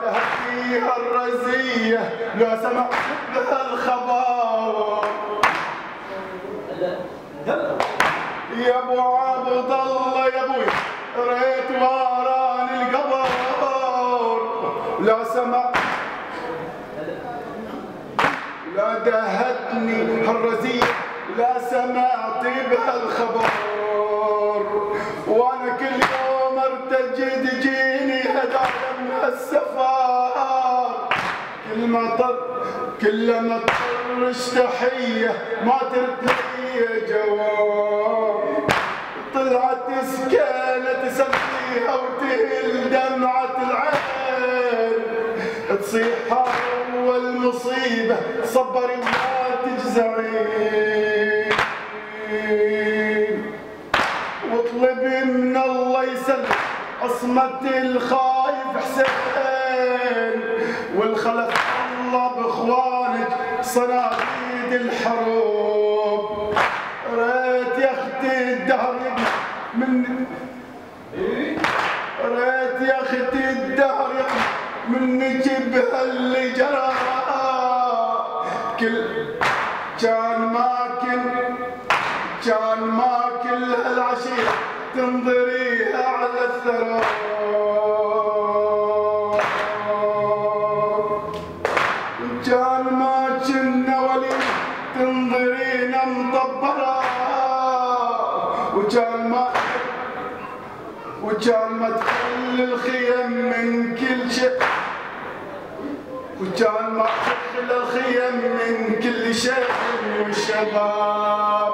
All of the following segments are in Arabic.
فيها الرزية لو سمعت بها الخبر يا أبو عبد الله يا أبوي ريت واراني القبر لو سمعت لا دهتني الرزية لا سمعت بها الخبر وأنا كل يوم أرتجي تجيني هدايا من السفر ما طر كل ما تطرش تحية ما لي جواب. طلعت سكينة تسميها وتهل دمعة العين. تصيح أول مصيبة صبري ولا تجزعين. واطلبي من الله يسلم عصمة الخايف حسين. والخلف جرى كل كان ماكل كان ماكل هالعشيرة تنظريها على الثرى. كان ما كنا ولي تنظرينا مطبرة. وكان ما وكان مدخل الخيم من كل شيء. وكان مدخل الخيم من كل شيء والشباب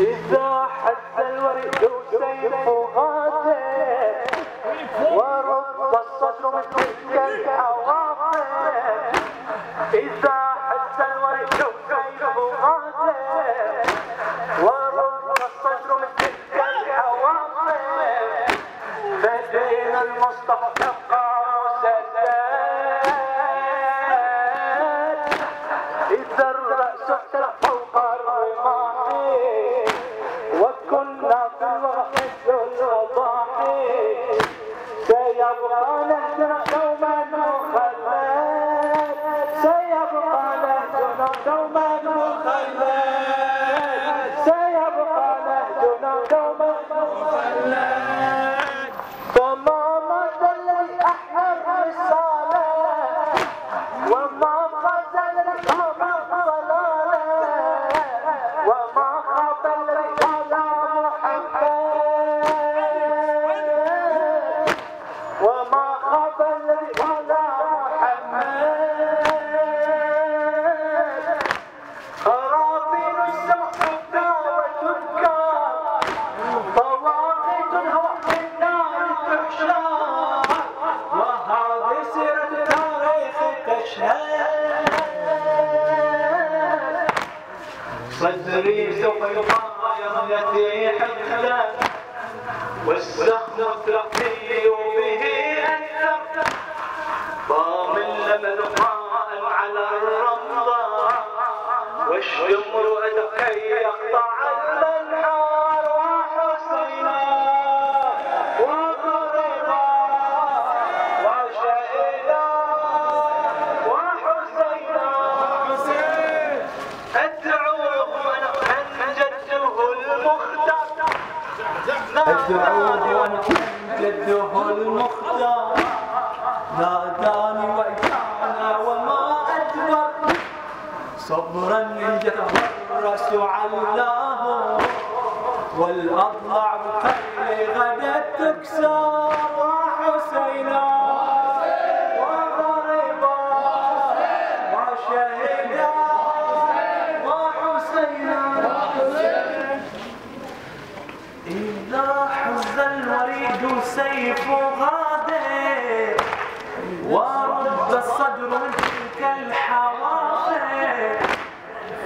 إذا حتى الورد سيف غادر ورد الصدر من تلك الحواضر إذا اعتلى فوق الرماح وكنا صدري سوف يطاير يتيح الخلاف والسهم ترقي وبه أكثر على والشمر يقطع من جده المختار ناداني وإجانا وما أدبر صبرا إن جهرس علاه والأضلع بخير غدا تكسر وحسينا الوريد سيف غادر ورد الصدر من تلك الحواصر.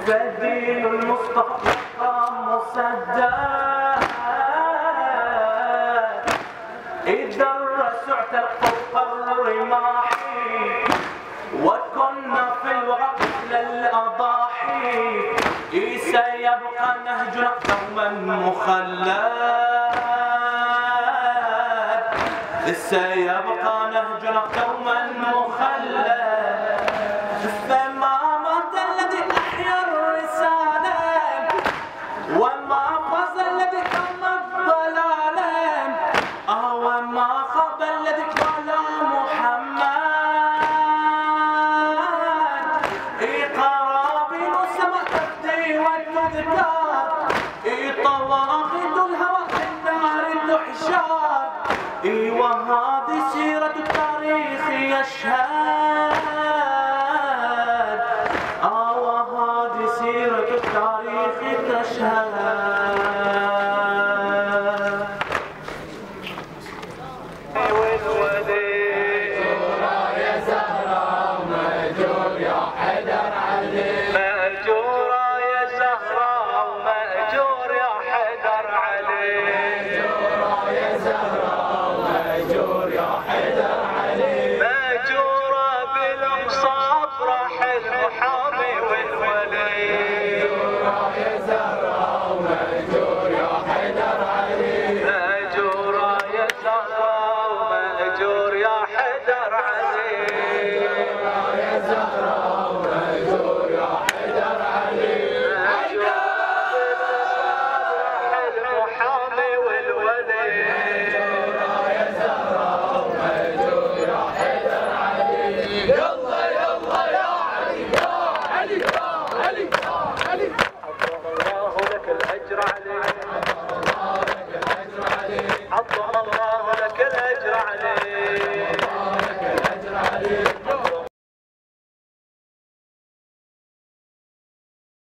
فدين المصطفى مسدد. إذا الرسعت فوق الرماح وكنا في الوقت للأضاحي سيبقى نهجنا دوما مخلد. سيبقى نهجنا دوما مخلد. التاريخ المحامي والولي.